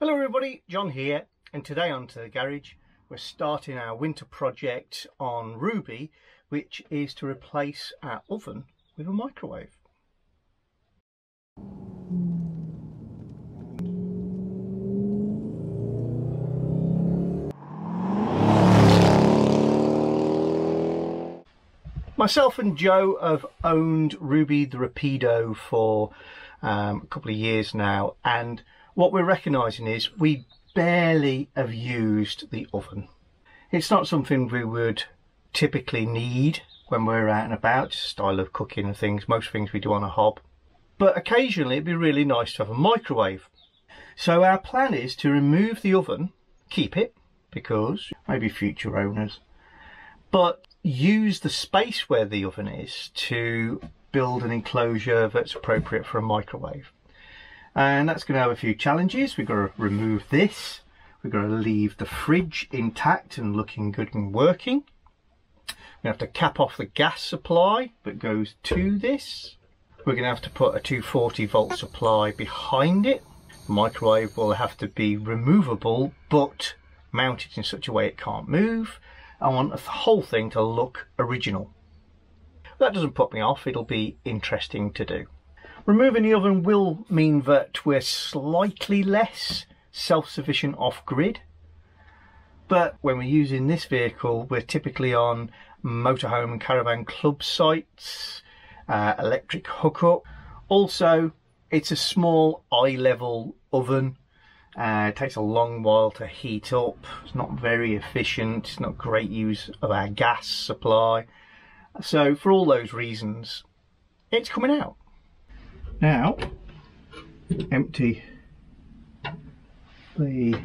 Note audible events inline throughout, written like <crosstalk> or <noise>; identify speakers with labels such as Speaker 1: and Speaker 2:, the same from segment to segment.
Speaker 1: Hello everybody, John here and today on to the garage we're starting our winter project on Ruby which is to replace our oven with a microwave. Myself and Joe have owned Ruby the Rapido for um, a couple of years now and what we're recognising is we barely have used the oven. It's not something we would typically need when we're out and about, style of cooking and things, most things we do on a hob. But occasionally it'd be really nice to have a microwave. So our plan is to remove the oven, keep it, because maybe future owners, but use the space where the oven is to build an enclosure that's appropriate for a microwave and that's going to have a few challenges. We've got to remove this. We've got to leave the fridge intact and looking good and working. We have to cap off the gas supply that goes to this. We're going to have to put a 240 volt supply behind it. The microwave will have to be removable but mounted in such a way it can't move. I want the whole thing to look original. That doesn't put me off, it'll be interesting to do. Removing the oven will mean that we're slightly less self-sufficient off-grid. But when we're using this vehicle, we're typically on motorhome and caravan club sites, uh, electric hookup. Also, it's a small eye-level oven. Uh, it takes a long while to heat up. It's not very efficient. It's not great use of our gas supply. So for all those reasons, it's coming out. Now, empty the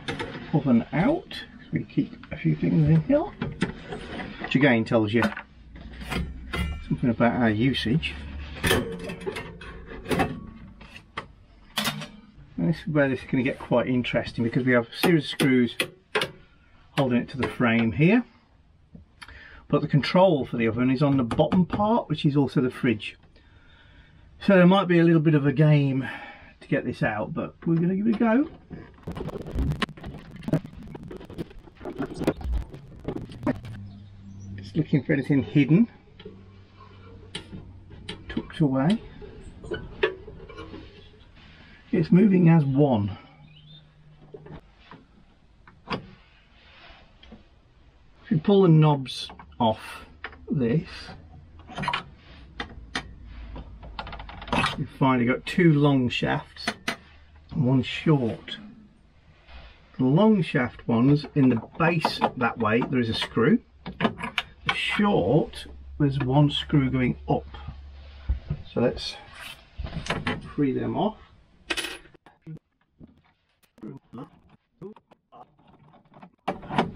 Speaker 1: oven out. We keep a few things in here, which again tells you something about our usage. And this is where this is going to get quite interesting because we have a series of screws holding it to the frame here. But the control for the oven is on the bottom part, which is also the fridge. So there might be a little bit of a game to get this out, but we're going to give it a go. Just looking for anything hidden, tucked away. It's moving as one. If you pull the knobs off this, Finally got two long shafts and one short. The long shaft ones, in the base that way, there is a screw. The short, there's one screw going up. So let's free them off.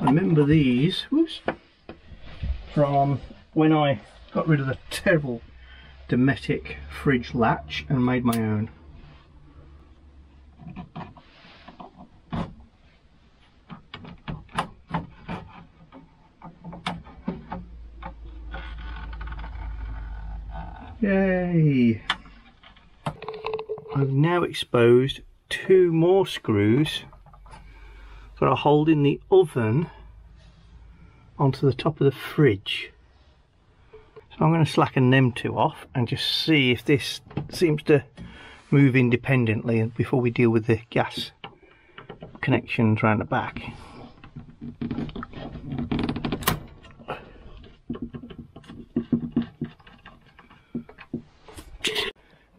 Speaker 1: remember these whoops, from when I got rid of the terrible Dometic fridge latch and made my own. Yay! I've now exposed two more screws that are holding the oven onto the top of the fridge. So I'm going to slacken them two off and just see if this seems to move independently before we deal with the gas connections around the back.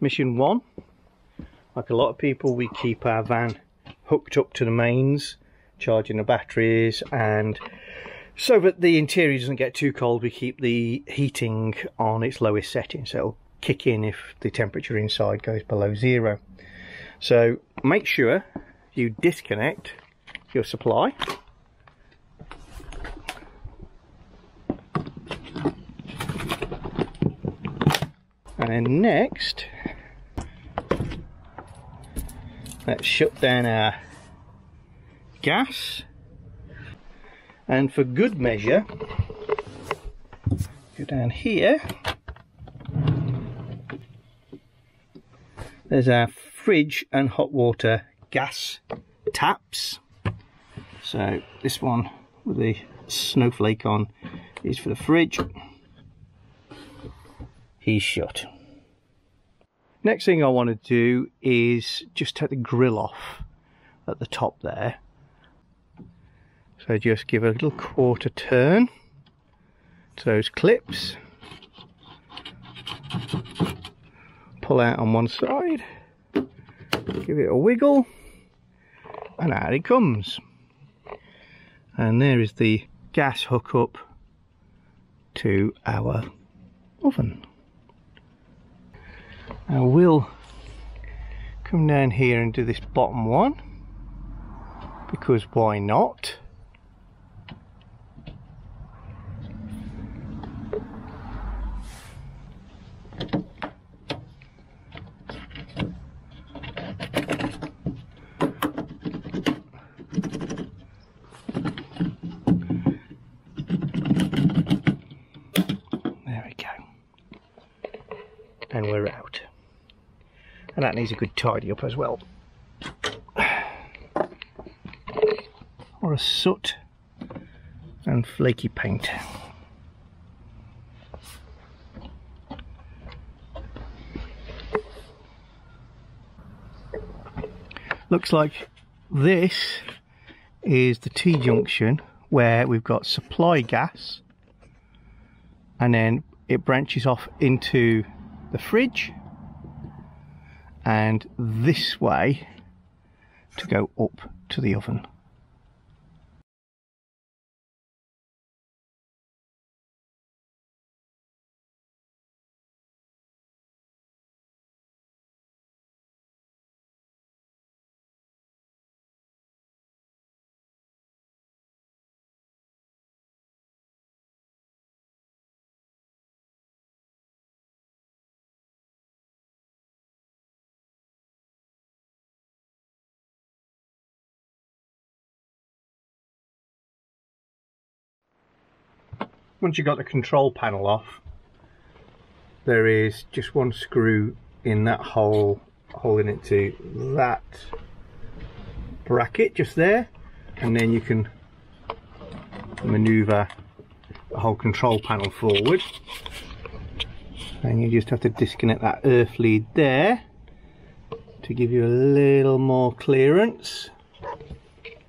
Speaker 1: Mission one, like a lot of people we keep our van hooked up to the mains, charging the batteries and so that the interior doesn't get too cold, we keep the heating on its lowest setting, so it'll kick in if the temperature inside goes below zero. So make sure you disconnect your supply. And then next, let's shut down our gas and for good measure go down here there's our fridge and hot water gas taps. So this one with the snowflake on is for the fridge. He's shut. Next thing I want to do is just take the grill off at the top there. So just give a little quarter turn to those clips. Pull out on one side, give it a wiggle, and out it comes. And there is the gas hookup to our oven. I will come down here and do this bottom one because why not? There we go. And we're out and that needs a good tidy up as well. Or a soot and flaky paint. Looks like this is the T-junction where we've got supply gas and then it branches off into the fridge and this way to go up to the oven. Once you've got the control panel off there is just one screw in that hole holding it to that bracket just there. And then you can maneuver the whole control panel forward. And you just have to disconnect that earth lead there to give you a little more clearance.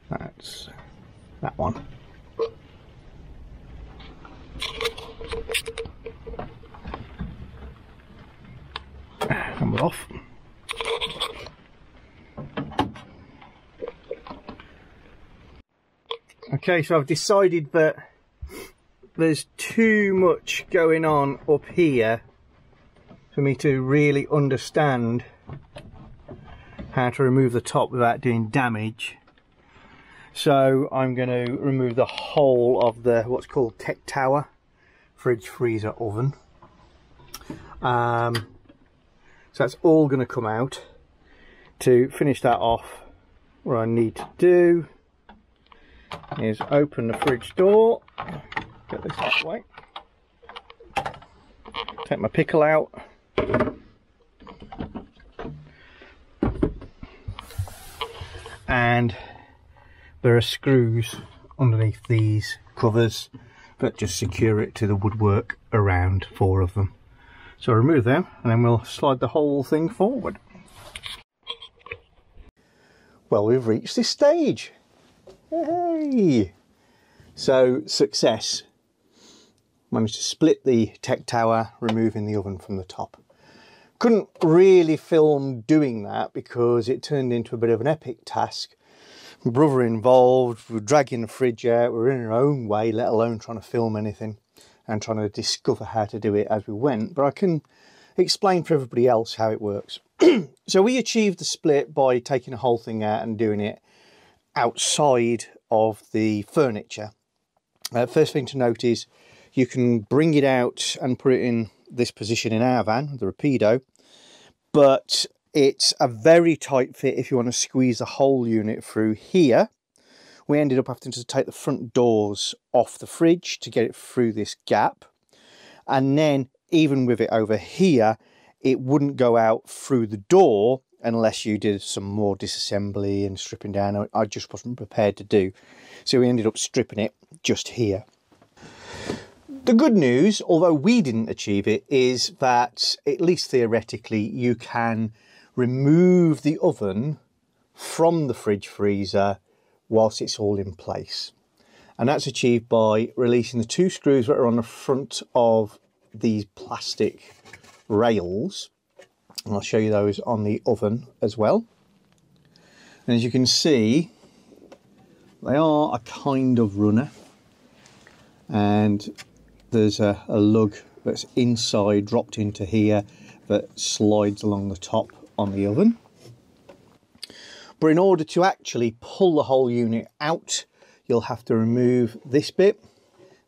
Speaker 1: That's that one off. Okay, so I've decided that there's too much going on up here for me to really understand how to remove the top without doing damage. So I'm going to remove the whole of the what's called Tec Tower fridge freezer oven. Um, so that's all going to come out. To finish that off, what I need to do is open the fridge door, get this the way, take my pickle out, and there are screws underneath these covers that just secure it to the woodwork around four of them. So remove them and then we'll slide the whole thing forward. Well, we've reached this stage. Hey! So, success. Managed to split the tec tower, removing the oven from the top. Couldn't really film doing that because it turned into a bit of an epic task brother involved, we are dragging the fridge out, we are in our own way, let alone trying to film anything and trying to discover how to do it as we went. But I can explain for everybody else how it works. <clears throat> so we achieved the split by taking the whole thing out and doing it outside of the furniture. Uh, first thing to note is you can bring it out and put it in this position in our van, the Rapido, but it's a very tight fit if you want to squeeze the whole unit through here. We ended up having to take the front doors off the fridge to get it through this gap. And then even with it over here, it wouldn't go out through the door unless you did some more disassembly and stripping down. I just wasn't prepared to do. So we ended up stripping it just here. The good news, although we didn't achieve it, is that at least theoretically you can remove the oven from the fridge freezer whilst it's all in place. And that's achieved by releasing the two screws that are on the front of these plastic rails. And I'll show you those on the oven as well. And as you can see, they are a kind of runner. And there's a, a lug that's inside, dropped into here, that slides along the top on the oven. But in order to actually pull the whole unit out, you'll have to remove this bit,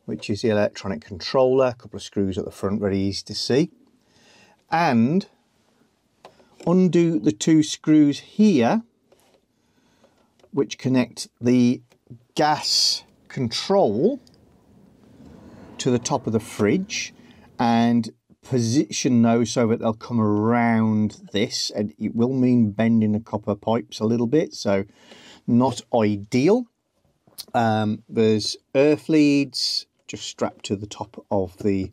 Speaker 1: which is the electronic controller, a couple of screws at the front, very easy to see. And undo the two screws here, which connect the gas control to the top of the fridge and position those so that they'll come around this and it will mean bending the copper pipes a little bit so not ideal. Um, there's earth leads just strapped to the top of the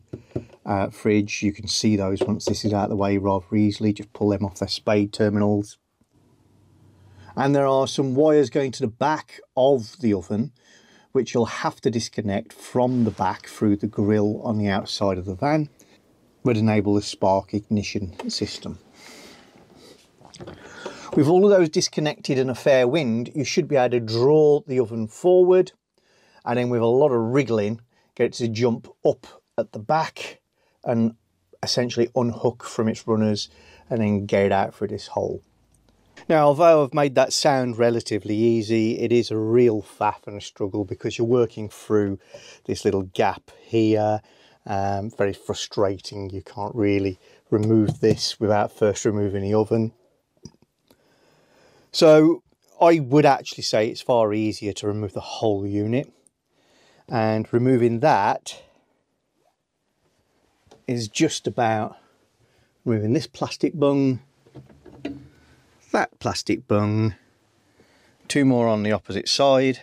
Speaker 1: uh, fridge. You can see those once this is out of the way rather easily. Just pull them off their spade terminals. And there are some wires going to the back of the oven which you'll have to disconnect from the back through the grill on the outside of the van would enable the spark ignition system. With all of those disconnected and a fair wind, you should be able to draw the oven forward and then with a lot of wriggling, get it to jump up at the back and essentially unhook from its runners and then get it out through this hole. Now, although I've made that sound relatively easy, it is a real faff and a struggle because you're working through this little gap here. Um, very frustrating. You can't really remove this without first removing the oven. So I would actually say it's far easier to remove the whole unit. And removing that is just about removing this plastic bung that plastic bung, two more on the opposite side,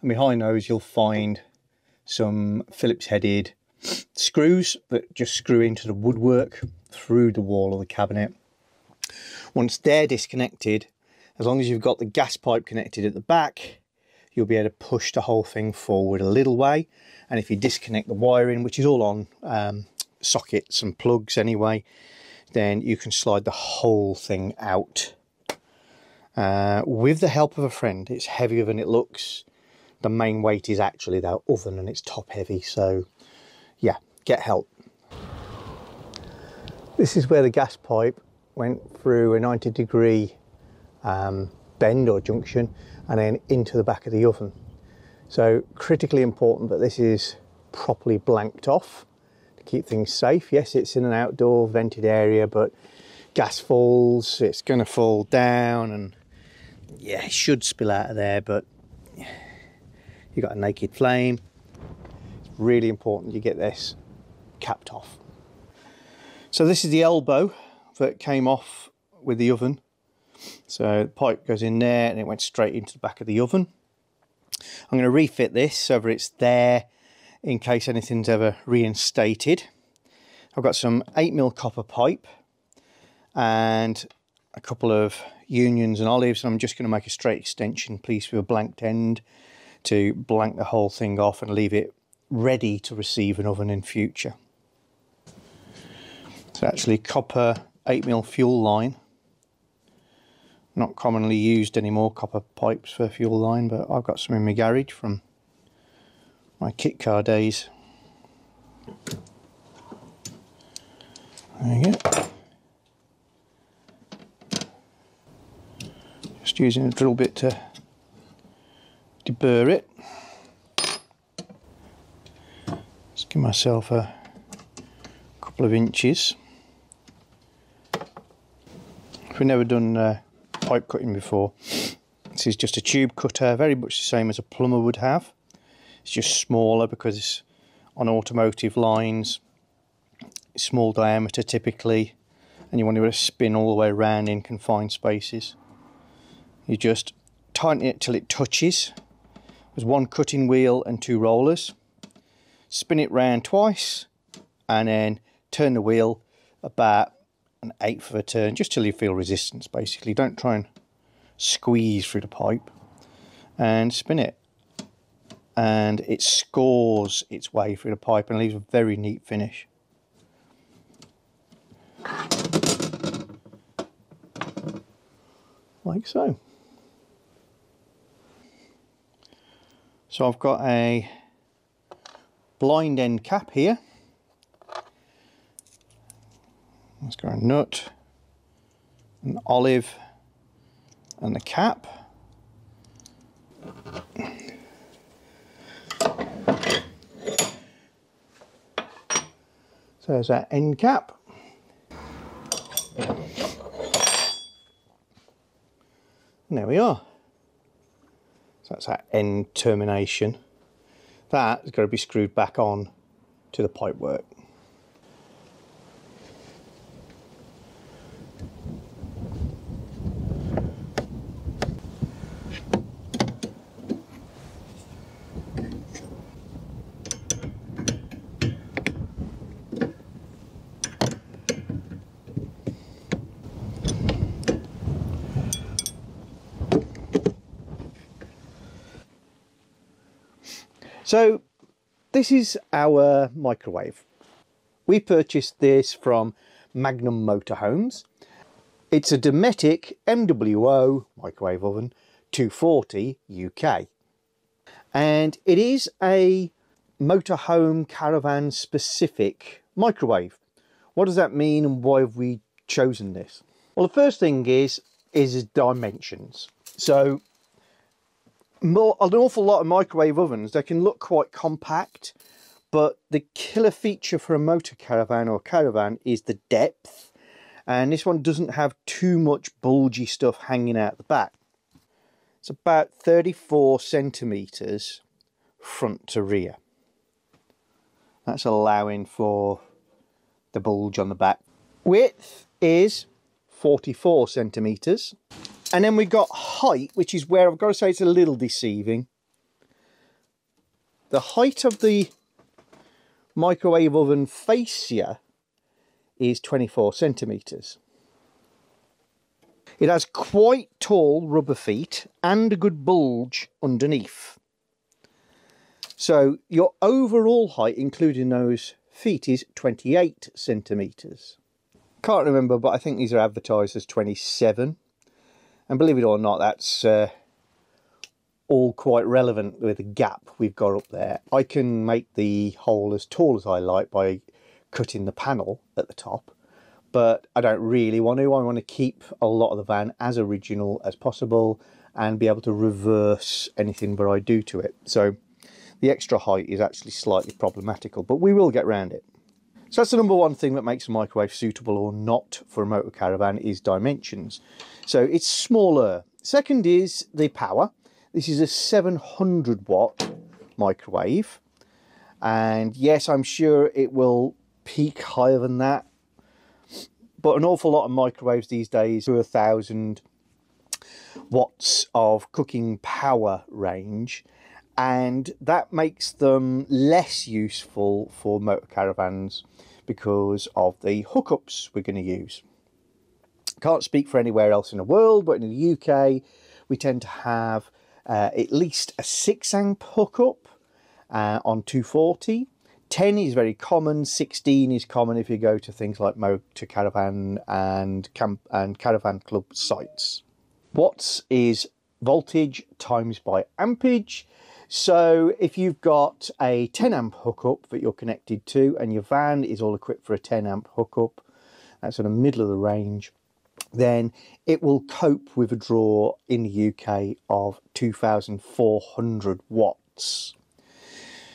Speaker 1: and behind those you'll find some Phillips headed screws that just screw into the woodwork through the wall of the cabinet. Once they're disconnected, as long as you've got the gas pipe connected at the back, you'll be able to push the whole thing forward a little way. And if you disconnect the wiring, which is all on um, sockets and plugs anyway, then you can slide the whole thing out. Uh, with the help of a friend, it's heavier than it looks. The main weight is actually that oven and it's top heavy, so yeah, get help. This is where the gas pipe went through a 90 degree um, bend or junction and then into the back of the oven. So critically important that this is properly blanked off to keep things safe. Yes, it's in an outdoor vented area, but gas falls, it's going to fall down, and yeah, it should spill out of there, but you've got a naked flame. It's really important you get this capped off. So this is the elbow that came off with the oven. So the pipe goes in there and it went straight into the back of the oven. I'm going to refit this so that it's there in case anything's ever reinstated. I've got some 8mm copper pipe and a couple of unions and olives and I'm just going to make a straight extension piece with a blanked end to blank the whole thing off and leave it ready to receive an oven in future. It's actually copper 8mm fuel line not commonly used anymore copper pipes for fuel line but I've got some in my garage from my kit car days. There you go. Just using a drill bit to deburr it. Just give myself a couple of inches. If we've never done uh, pipe cutting before, this is just a tube cutter, very much the same as a plumber would have. It's just smaller because it's on automotive lines, small diameter typically, and you want to spin all the way around in confined spaces. You just tighten it till it touches. There's one cutting wheel and two rollers. Spin it round twice and then turn the wheel about an eighth of a turn just till you feel resistance basically. Don't try and squeeze through the pipe and spin it and it scores its way through the pipe and leaves a very neat finish. Like so. So I've got a blind end cap here. Let's go a nut, an olive and the cap. So there's that end cap. And there we are. That's that end termination. That is going to be screwed back on to the pipe work. So this is our microwave. We purchased this from Magnum Motorhomes. It's a Dometic MWO microwave oven 240 UK. And it is a motorhome caravan specific microwave. What does that mean and why have we chosen this? Well, the first thing is, is dimensions. So more, an awful lot of microwave ovens, they can look quite compact, but the killer feature for a motor caravan or caravan is the depth. And this one doesn't have too much bulgy stuff hanging out the back. It's about 34 centimetres front to rear. That's allowing for the bulge on the back. Width is 44 centimetres and then we've got height, which is where I've got to say it's a little deceiving. The height of the microwave oven fascia is 24 centimetres. It has quite tall rubber feet and a good bulge underneath. So your overall height, including those feet, is 28 centimetres. Can't remember, but I think these are advertised as 27. And believe it or not, that's uh, all quite relevant with the gap we've got up there. I can make the hole as tall as I like by cutting the panel at the top, but I don't really want to. I want to keep a lot of the van as original as possible and be able to reverse anything that I do to it. So the extra height is actually slightly problematical, but we will get around it. So that's the number one thing that makes a microwave suitable or not for a motor caravan is dimensions. So it's smaller. Second is the power. This is a 700 watt microwave. And yes, I'm sure it will peak higher than that. But an awful lot of microwaves these days are a thousand watts of cooking power range and that makes them less useful for motor caravans because of the hookups we're going to use. Can't speak for anywhere else in the world, but in the UK we tend to have uh, at least a 6 amp hookup uh, on 240. 10 is very common, 16 is common if you go to things like motor caravan and camp and caravan club sites. Watts is voltage times by ampage so if you've got a 10 amp hookup that you're connected to and your van is all equipped for a 10 amp hookup, that's in the middle of the range, then it will cope with a draw in the UK of 2400 watts.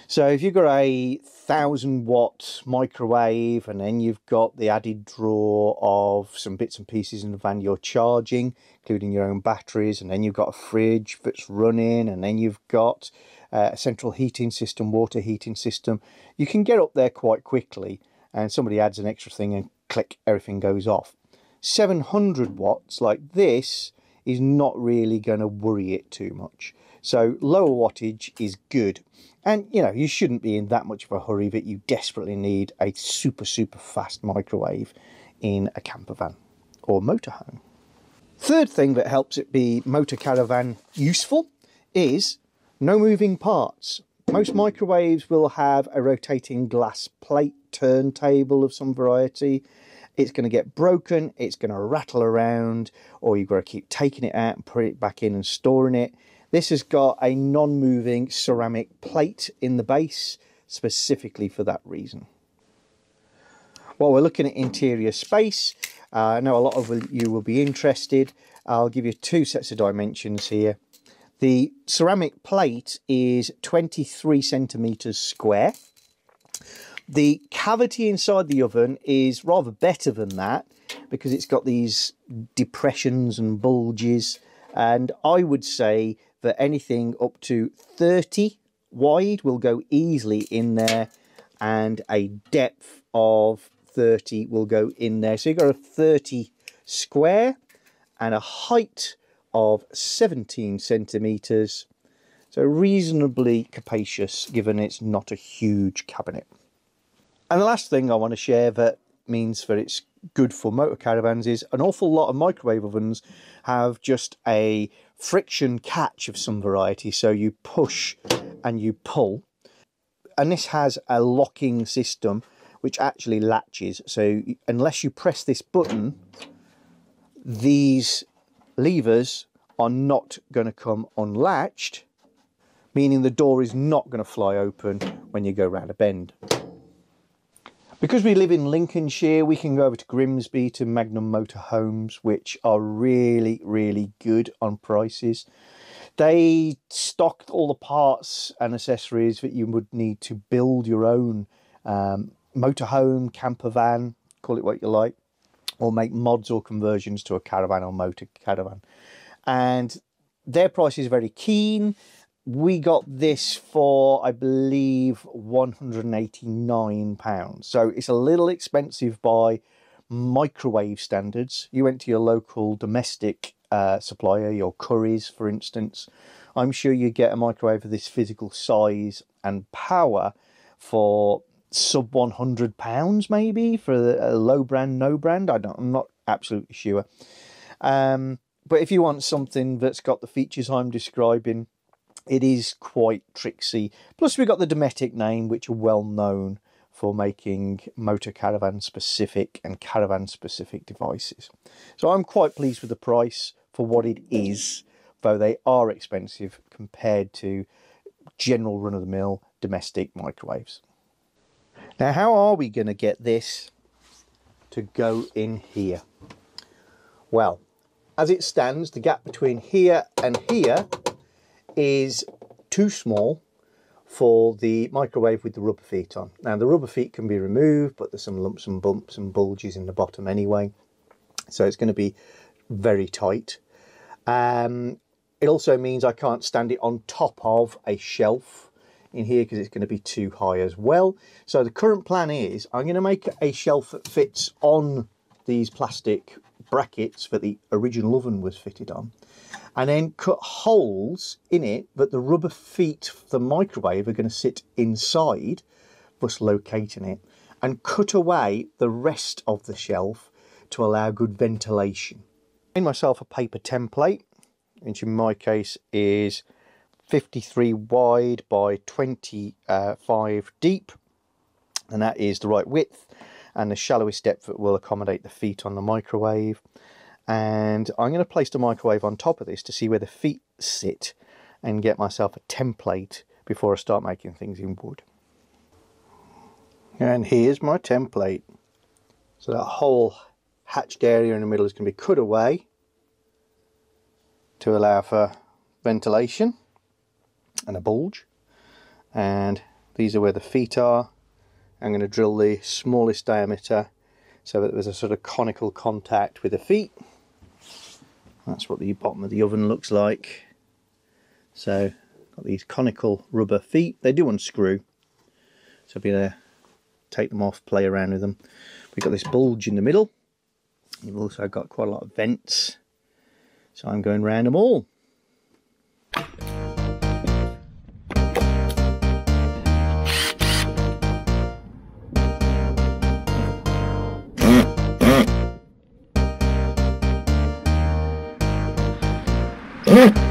Speaker 1: So if you've got a 1000 watt microwave and then you've got the added draw of some bits and pieces in the van you're charging, including your own batteries, and then you've got a fridge that's running, and then you've got uh, a central heating system, water heating system, you can get up there quite quickly and somebody adds an extra thing and click, everything goes off. 700 watts like this is not really going to worry it too much. So lower wattage is good. And you know, you shouldn't be in that much of a hurry that you desperately need a super, super fast microwave in a camper van or motorhome. Third thing that helps it be motor caravan useful is no moving parts. Most microwaves will have a rotating glass plate turntable of some variety. It's going to get broken, it's going to rattle around, or you've got to keep taking it out and putting it back in and storing it. This has got a non-moving ceramic plate in the base specifically for that reason. While we're looking at interior space, uh, I know a lot of you will be interested. I'll give you two sets of dimensions here. The ceramic plate is 23 centimeters square. The cavity inside the oven is rather better than that because it's got these depressions and bulges. And I would say that anything up to 30 wide will go easily in there and a depth of 30 will go in there. So you've got a 30 square and a height of 17 centimetres. So reasonably capacious given it's not a huge cabinet. And the last thing I want to share that means that it's good for motor caravans is an awful lot of microwave ovens have just a friction catch of some variety. So you push and you pull. And this has a locking system which actually latches. So unless you press this button, these levers are not going to come unlatched, meaning the door is not going to fly open when you go around a bend. Because we live in Lincolnshire, we can go over to Grimsby to Magnum Motorhomes, which are really, really good on prices. They stock all the parts and accessories that you would need to build your own um, motorhome, camper van, call it what you like or make mods or conversions to a caravan or motor caravan. And their price is very keen. We got this for, I believe, £189. So it's a little expensive by microwave standards. You went to your local domestic uh, supplier, your Currys, for instance. I'm sure you get a microwave of this physical size and power for sub 100 pounds maybe for a low brand no brand i don't i'm not absolutely sure um, but if you want something that's got the features i'm describing it is quite tricksy. Plus we've got the dometic name which are well known for making motor caravan specific and caravan specific devices. So i'm quite pleased with the price for what it is though they are expensive compared to general run-of-the-mill domestic microwaves. Now, how are we going to get this to go in here? Well, as it stands, the gap between here and here is too small for the microwave with the rubber feet on. Now, the rubber feet can be removed, but there's some lumps and bumps and bulges in the bottom anyway. So it's going to be very tight. Um, it also means I can't stand it on top of a shelf in here because it's going to be too high as well. So the current plan is I'm going to make a shelf that fits on these plastic brackets that the original oven was fitted on and then cut holes in it that the rubber feet for the microwave are going to sit inside thus locating it and cut away the rest of the shelf to allow good ventilation. I made myself a paper template which in my case is 53 wide by 25 deep and that is the right width and the shallowest depth that will accommodate the feet on the microwave and I'm going to place the microwave on top of this to see where the feet sit and get myself a template before I start making things in wood. And here's my template. So that whole hatched area in the middle is going to be cut away to allow for ventilation and a bulge and these are where the feet are I'm going to drill the smallest diameter so that there's a sort of conical contact with the feet that's what the bottom of the oven looks like. So got these conical rubber feet. They do unscrew. So I'll be to take them off play around with them. We've got this bulge in the middle. You've also got quite a lot of vents. So I'm going round them all. Yeah. <laughs>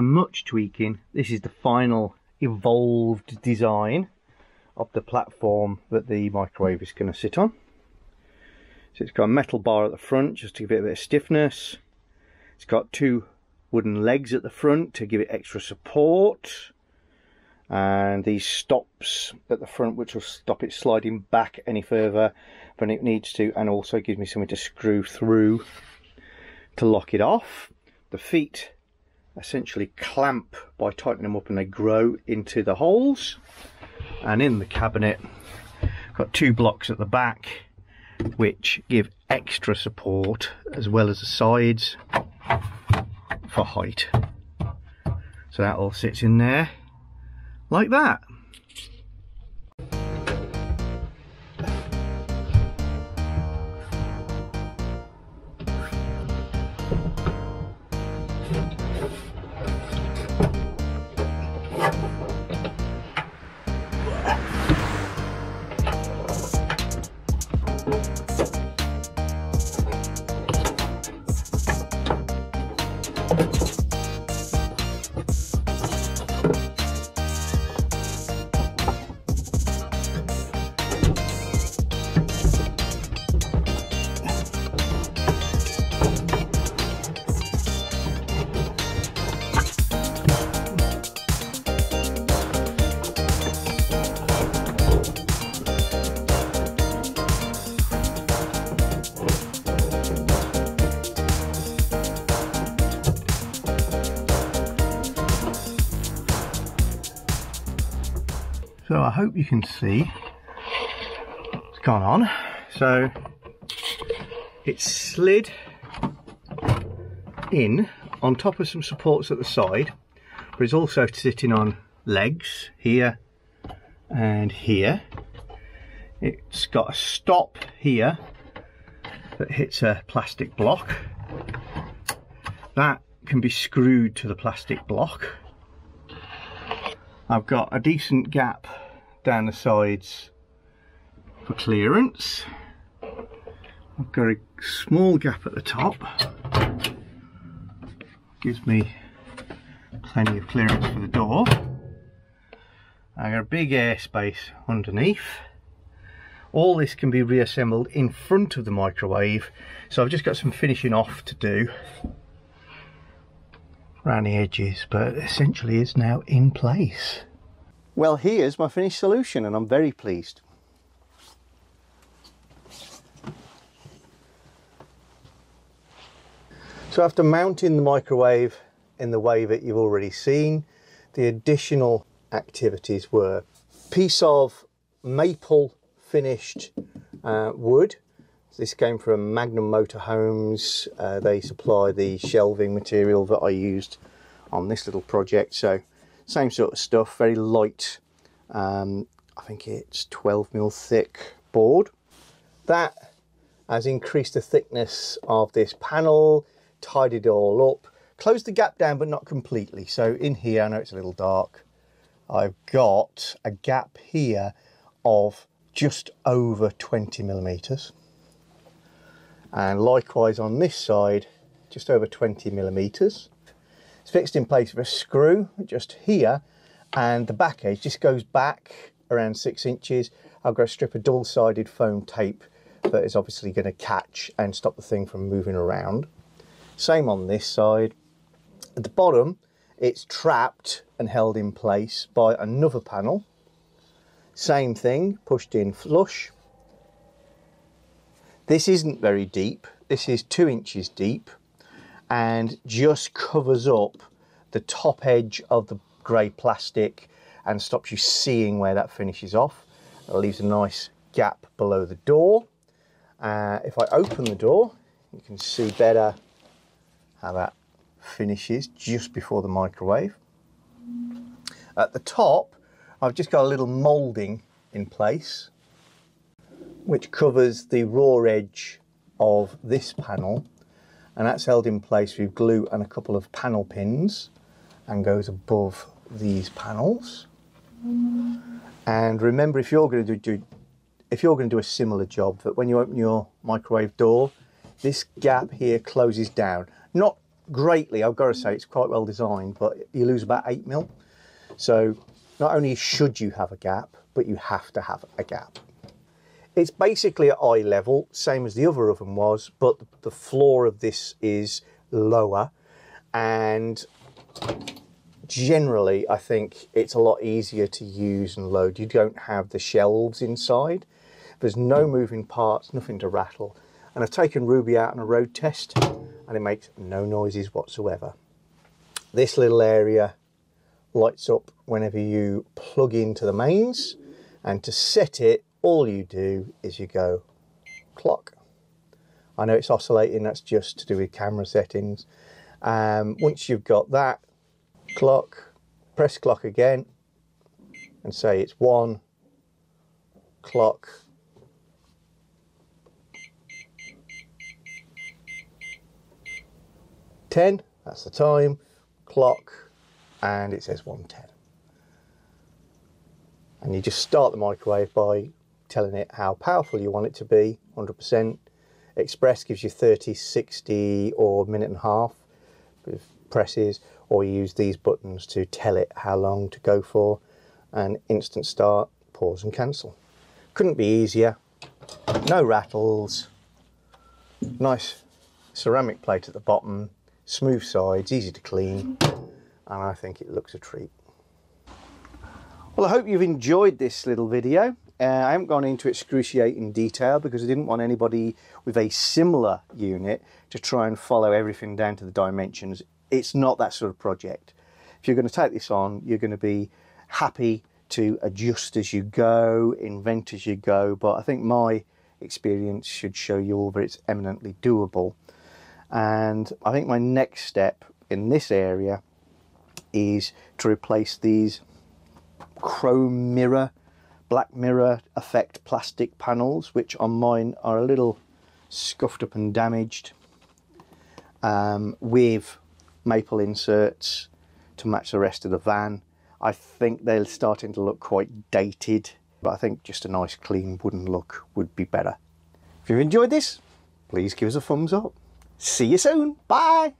Speaker 1: after much tweaking, this is the final evolved design of the platform that the microwave is going to sit on. So it's got a metal bar at the front just to give it a bit of stiffness. It's got two wooden legs at the front to give it extra support. And these stops at the front which will stop it sliding back any further than it needs to and also gives me something to screw through to lock it off. The feet essentially clamp by tightening them up and they grow into the holes. And in the cabinet got two blocks at the back which give extra support as well as the sides for height. So that all sits in there like that So I hope you can see what's gone on. So it's slid in on top of some supports at the side, but it's also sitting on legs here and here. It's got a stop here that hits a plastic block. That can be screwed to the plastic block I've got a decent gap down the sides for clearance. I've got a small gap at the top. Gives me plenty of clearance for the door. I've got a big airspace underneath. All this can be reassembled in front of the microwave. So I've just got some finishing off to do around the edges, but essentially it's now in place. Well, here's my finished solution and I'm very pleased. So after mounting the microwave in the way that you've already seen, the additional activities were piece of maple finished uh, wood this came from Magnum Motorhomes. Uh, they supply the shelving material that I used on this little project. So same sort of stuff, very light. Um, I think it's 12 mil thick board. That has increased the thickness of this panel, tidied it all up, closed the gap down but not completely. So in here, I know it's a little dark, I've got a gap here of just over 20 millimeters. And likewise on this side, just over 20 millimeters. It's fixed in place with a screw just here and the back edge just goes back around six inches. I've got a strip of double-sided foam tape that is obviously going to catch and stop the thing from moving around. Same on this side. At the bottom, it's trapped and held in place by another panel. Same thing, pushed in flush. This isn't very deep. This is two inches deep and just covers up the top edge of the grey plastic and stops you seeing where that finishes off. It leaves a nice gap below the door. Uh, if I open the door, you can see better how that finishes just before the microwave. At the top, I've just got a little moulding in place, which covers the raw edge of this panel, and that's held in place with glue and a couple of panel pins and goes above these panels. And remember, if you're going to do, if you're going to do a similar job, that when you open your microwave door, this gap here closes down. Not greatly, I've got to say, it's quite well designed, but you lose about eight mil. So not only should you have a gap, but you have to have a gap. It's basically at eye level, same as the other oven was, but the floor of this is lower and generally I think it's a lot easier to use and load. You don't have the shelves inside. There's no moving parts, nothing to rattle. And I've taken Ruby out on a road test and it makes no noises whatsoever. This little area lights up whenever you plug into the mains and to set it all you do is you go clock. I know it's oscillating, that's just to do with camera settings. Um, once you've got that, clock, press clock again and say it's one clock ten that's the time clock and it says 110 and you just start the microwave by telling it how powerful you want it to be 100% express gives you 30 60 or minute and a half with presses or you use these buttons to tell it how long to go for and instant start, pause and cancel. Couldn't be easier. No rattles. Nice ceramic plate at the bottom, smooth sides, easy to clean, and I think it looks a treat. Well, I hope you've enjoyed this little video. Uh, I haven't gone into excruciating detail because I didn't want anybody with a similar unit to try and follow everything down to the dimensions it's not that sort of project. If you're going to take this on, you're going to be happy to adjust as you go, invent as you go. But I think my experience should show you all that it's eminently doable. And I think my next step in this area is to replace these chrome mirror, black mirror effect plastic panels, which on mine are a little scuffed up and damaged, um, with maple inserts to match the rest of the van. I think they're starting to look quite dated, but I think just a nice clean wooden look would be better. If you've enjoyed this, please give us a thumbs up. See you soon. Bye.